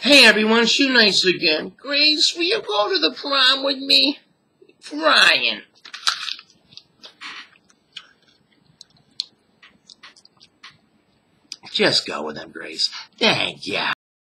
Hey everyone, Shoenice again. Grace, will you go to the prom with me? Ryan. Just go with them, Grace. Thank you.